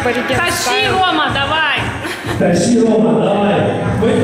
абориген Тащи, Рома, давай! Тащи, Рома, давай. Вытаскивай,